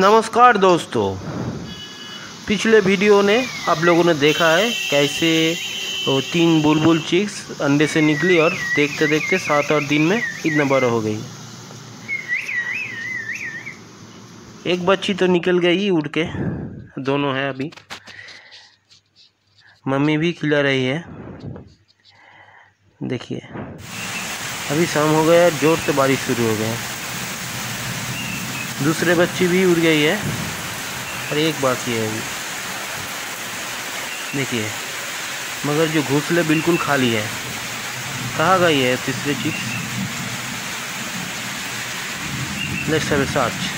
नमस्कार दोस्तों। पिछले वीडियो ने आप लोगों ने देखा है कैसे वो तीन बुलबुल चिक्स अंडे से निकली और देखते देखते सात आठ दिन में इतना बड़ा हो गई। एक बच्ची तो निकल गई उड़ के। दोनों है अभी। मम्मी भी खिला रही है। देखिए। अभी शाम हो गया ज़ोर से बारिश शुरू हो गया दूसरे बच्ची भी उड़ गई है। और एक बाकी है अभी। देखिए, मगर जो घोंसले बिल्कुल खाली है। कहाँ गई है तीसरे चिक्स लेट्स search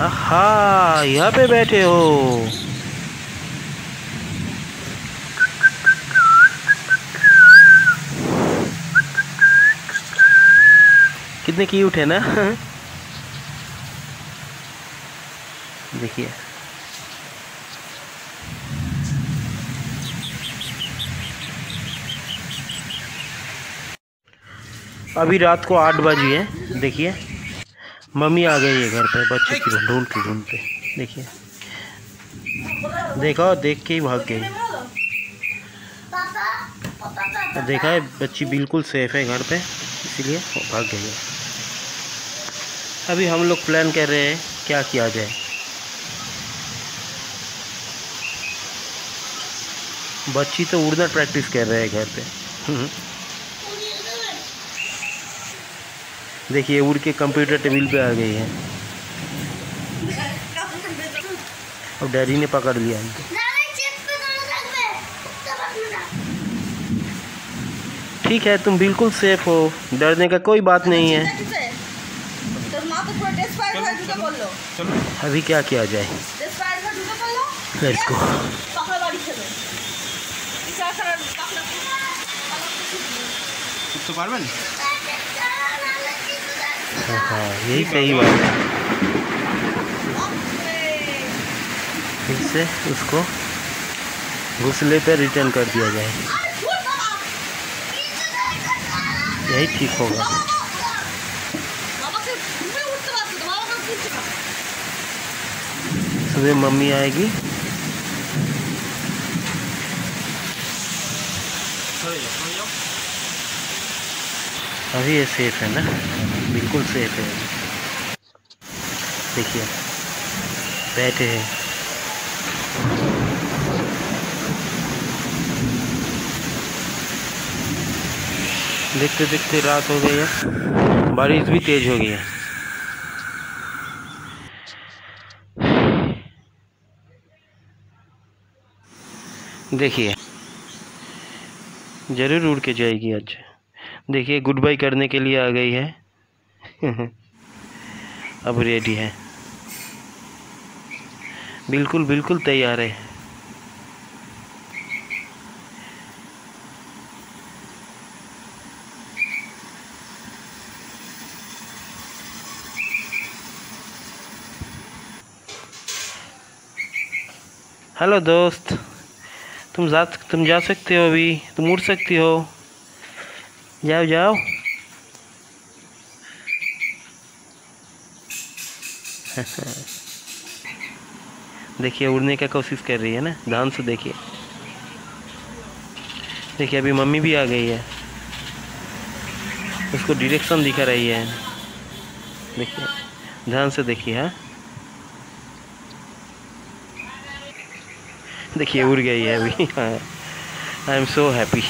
आहा, यहाँ पे बैठे हो। कितने की उठे ना? देखिए। अभी रात को आठ बजी है देखिए। मम्मी आ गई है घर पे बच्चे की ढूंढ के ढूंढ के देखिए। देखा देख के ही भाग गई। तो देखा है बच्ची बिल्कुल सेफ़ है घर पे इसीलिए भाग गई है। अभी हम लोग प्लान कर रहे हैं क्या किया जाए। बच्ची तो उड़ना प्रैक्टिस कर रहे हैं घर पे। देखिए उड़ के कंप्यूटर टेबल पे आ गई है और डैडी ने पकड़ लिया इनको ठीक है तुम बिल्कुल सेफ हो डरने का कोई बात नहीं है अभी क्या किया जाए लेट्स गो তো পারবেন हाँ हाँ यही सही बात है। फिर से उसको घुसले पे रिटर्न कर दिया जाए। यही ठीक होगा। सुबह मम्मी आएगी। अभी ये सेफ़ है ना? बिल्कुल सेफ़ है। देखिए, बैठे हैं। देखते देखते रात हो गई है। बारिश भी तेज हो गई है। देखिए, ज़रूर उड़ के जाएगी आज। देखिए गुड बाय करने के लिए आ गई है। अब रेडी है। बिल्कुल बिल्कुल तैयार है। हेलो दोस्त, तुम जा तुम जा सकते हो अभी, तुम उड़ सकती हो। जाओ जाओ। देखिए, उड़ने का कोशिश कर रही है ना? ध्यान से देखिए। देखिए, अभी मम्मी भी आ गई है। उसको डिरेक्शन दिखा रही है। देखिए, ध्यान से देखिए हाँ। देखिए, उड़ गई है अभी। I am so happy